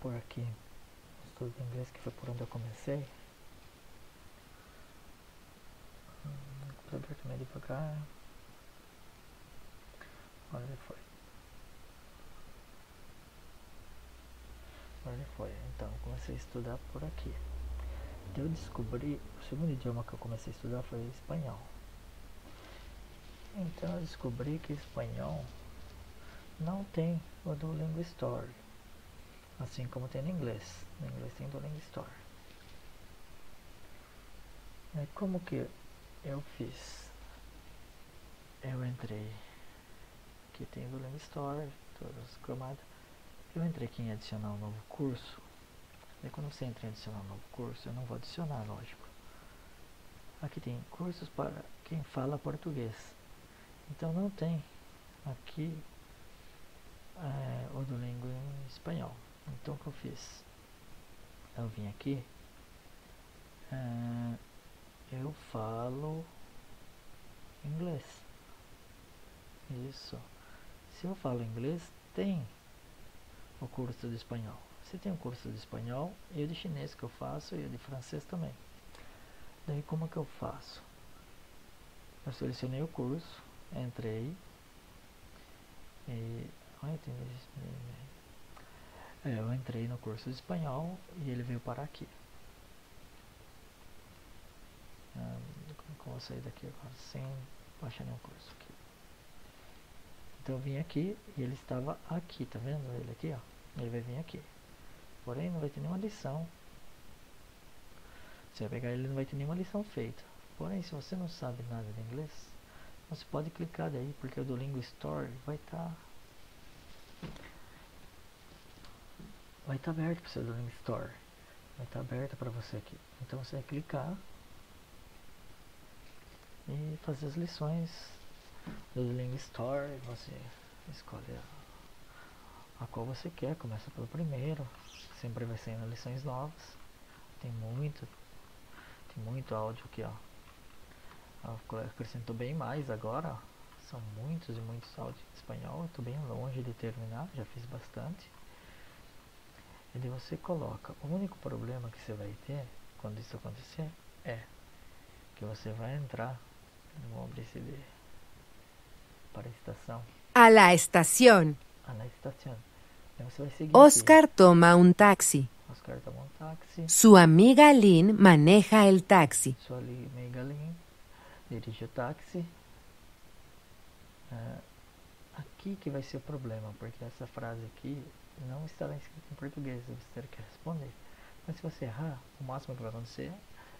por aqui o estudo de inglês, que foi por onde eu comecei. O computador também devagar. Olha, ele foi. Olha, ele foi. Então, comecei a estudar por aqui. Eu descobri, o segundo idioma que eu comecei a estudar foi espanhol. Então eu descobri que espanhol não tem o Duolingo Story. Assim como tem no inglês. No inglês tem Duolingo Story. E como que eu fiz? Eu entrei. Aqui tem o Duolingo Story, todas as camadas. Eu entrei aqui em adicionar um novo curso. E quando você entra em adicionar um novo curso, eu não vou adicionar, lógico. Aqui tem cursos para quem fala português. Então não tem aqui é, o Duolingo em espanhol. Então o que eu fiz? Eu vim aqui, é, eu falo inglês. Isso. Se eu falo inglês, tem o curso de espanhol. Se tem um curso de espanhol e o de chinês que eu faço e o de francês também. Daí como que eu faço? Eu selecionei o curso, entrei e tem é, eu entrei no curso de espanhol e ele veio parar aqui. Ah, como eu vou sair daqui agora sem baixar nenhum curso aqui? Então eu vim aqui e ele estava aqui, tá vendo ele aqui, ó? Ele vai vir aqui. Porém não vai ter nenhuma lição. Você vai pegar ele não vai ter nenhuma lição feita. Porém, se você não sabe nada de inglês, você pode clicar daí, porque o Duolingo Store vai estar tá vai estar tá aberto para o seu Duolingo Store. Vai estar tá aberto para você aqui. Então você vai clicar e fazer as lições do Duolingo Store. Você escolhe a, a qual você quer. Começa pelo primeiro. Sempre vai saindo lições novas. Tem muito, tem muito áudio aqui, ó. Acrescentou bem mais agora. São muitos e muitos áudios em espanhol. Estou bem longe de terminar, já fiz bastante. E daí você coloca. O único problema que você vai ter quando isso acontecer é que você vai entrar. Abrir esse de, para a estação. A la estación. A la estación. Oscar toma un taxi. Oscar toma un taxi. Su amiga Lynn maneja el taxi. Su amiga Lynn dirige o táxi. Uh, aqui que vai ser o problema, porque essa frase aqui não estará escrita em português, você terá que responder. Mas se você errar, o máximo que vai acontecer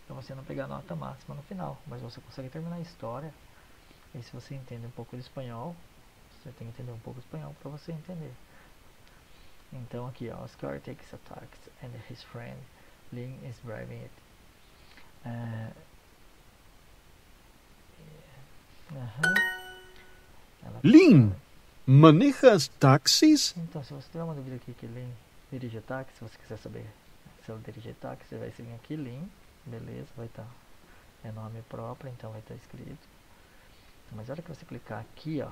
é você não pegar a nota máxima no final, mas você consegue terminar a história. E se você entende um pouco de espanhol, você tem que entender um pouco de espanhol para você entender. Então aqui, ó, Oscar takes a taxi and his friend Lynn is driving it. Uh, yeah. Lynn, manejas táxis? Então, se você tiver uma dúvida aqui que Lynn dirige táxi, se você quiser saber se ela dirige táxi, você vai seguir aqui Lynn, beleza, vai estar, tá, é nome próprio, então vai estar tá escrito. Mas a hora que você clicar aqui, ó,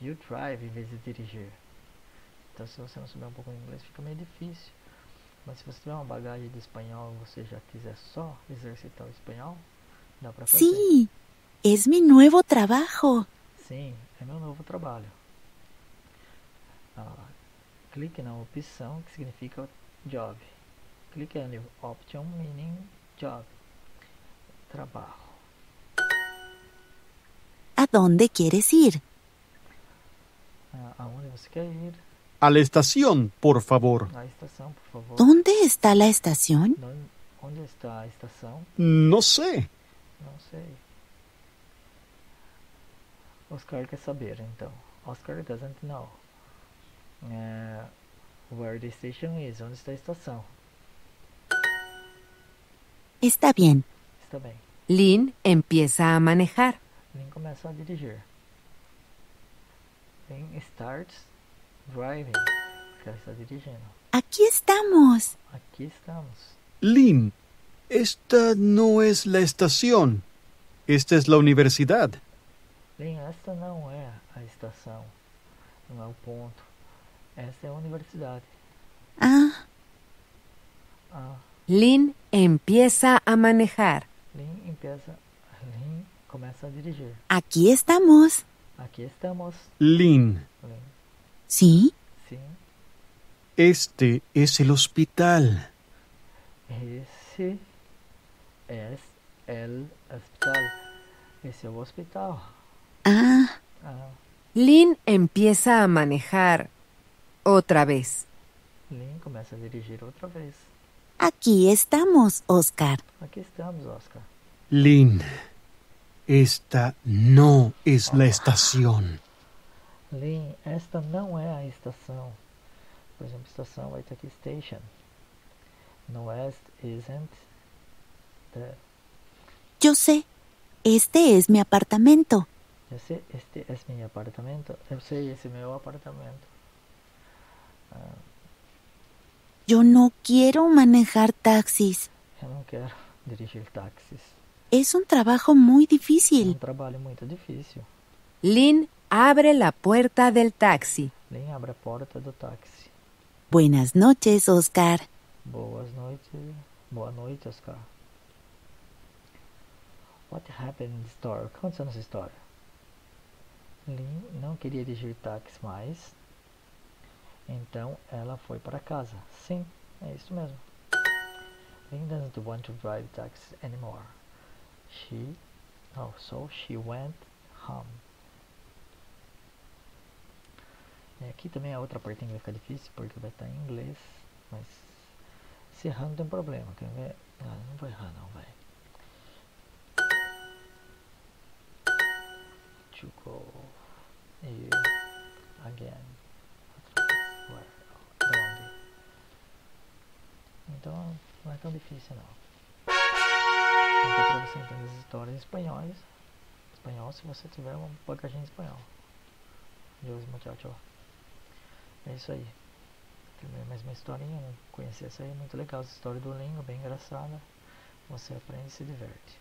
you drive em vez de dirigir. Então, se você não souber um pouco de inglês, fica meio difícil. Mas se você tiver uma bagagem de espanhol e você já quiser só exercitar o espanhol, dá pra fazer. Sí, es mi nuevo trabajo. Sim, é meu novo trabalho. Clique na opção que significa job. Clique no option meaning job. Trabalho. ¿A dónde quieres ir? Ah, aonde você quer ir? A la estación, por favor. A estação, por favor. ¿Dónde está la estación? ¿Dónde está a estação? No sé. Não sei. Oscar quer saber, então. Oscar doesn't know. Uh, where the station is. Onde está a estação? Está bien. Está bem. Lynn empieza a manejar. Lynn começa a dirigir. Lynn starts driving. Porque ela está dirigindo. Aquí estamos. Aqui estamos. Lynn, esta no es la estación. Esta es la universidad. Lynn, esta não é a estação. Não é o ponto. Esta é a universidade. Ah, Ah, Lynn empieza a manejar. Lin empieza. Lin começa a dirigir. Aquí estamos. Aqui estamos. Lynn, Lin. ¿Sí? Sim. este es el hospital. Esse é el hospital. O hospital. Ah, Ah, Lynn empieza a manejar otra vez. Lin começa a dirigir outra vez. aquí estamos, Oscar. Aqui estamos, Oscar. Lynn, esta no es la estación. Lin, esta não é a estação. Por exemplo, estação vai ter aqui station. No west isn't the. Yo sé. Este es mi apartamento. Eu sei, este é meu apartamento. Eu sei, esse é meu apartamento. Yo no quiero manejar taxis. Eu não quero dirigir táxis. Es un trabajo muy É um difícil. trabalho muito difícil. Lynn abre la puerta del taxi. Lin abre a porta do táxi. Buenas noches, Oscar. Boas noites. Boa noite, Oscar. What happened in the story? O que aconteceu nessa história? Lin não queria dirigir táxi mais. Então ela foi para casa. Sim, é isso mesmo. Lin doesn't want to drive taxi anymore. She. Oh, so she went home. E aqui também a outra parte vai ficar difícil porque vai estar em inglês. Mas se errar não tem problema. Quer ver? Ah, não vou errar não, vai. To go here again. Onde? Então não é tão difícil não. Então para você entender as histórias espanhóis. Espanhol se você tiver uma bagagem em espanhol. Deus, tchau, tchau. É isso aí. Terminei mais uma historinha, né? Conheci essa aí, muito legal. Essa história do Lingo, bem engraçada. Você aprende e se diverte.